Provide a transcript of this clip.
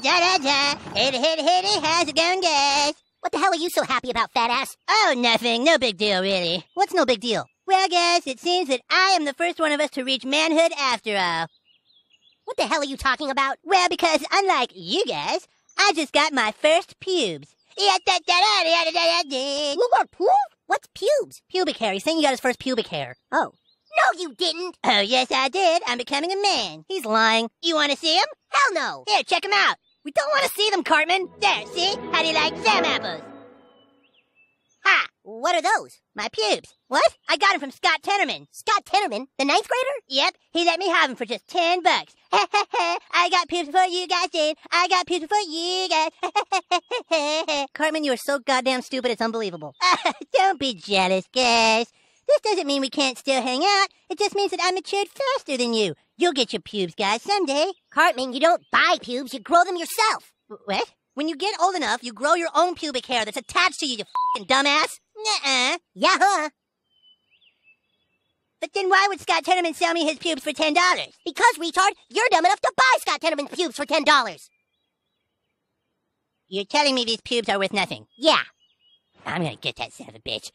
da da da. How's it going, guys? What the hell are you so happy about, fat ass? Oh, nothing. No big deal, really. What's no big deal? Well, guys, it seems that I am the first one of us to reach manhood after all. What the hell are you talking about? Well, because unlike you guys, I just got my first pubes. Pubes? What's pubes? Pubic hair. He's saying he got his first pubic hair. Oh. No, you didn't. Oh, yes, I did. I'm becoming a man. He's lying. You want to see him? Hell no. Here, check him out. We don't want to see them, Cartman. There, see? How do you like jam apples? Ha! What are those? My pubes. What? I got them from Scott Tenorman. Scott Tenorman? The ninth grader? Yep. He let me have them for just ten bucks. I got pubes for you guys, Dave. I got pubes for you guys. Cartman, you are so goddamn stupid, it's unbelievable. don't be jealous, guys. This doesn't mean we can't still hang out. It just means that I matured faster than you. You'll get your pubes, guys, someday. Cartman, you don't buy pubes, you grow them yourself. What? When you get old enough, you grow your own pubic hair that's attached to you, you fucking dumbass. Nuh-uh. Yeah, huh? But then why would Scott Tenorman sell me his pubes for $10? Because, retard, you're dumb enough to buy Scott Tenorman's pubes for $10. You're telling me these pubes are worth nothing? Yeah. I'm gonna get that son of a bitch.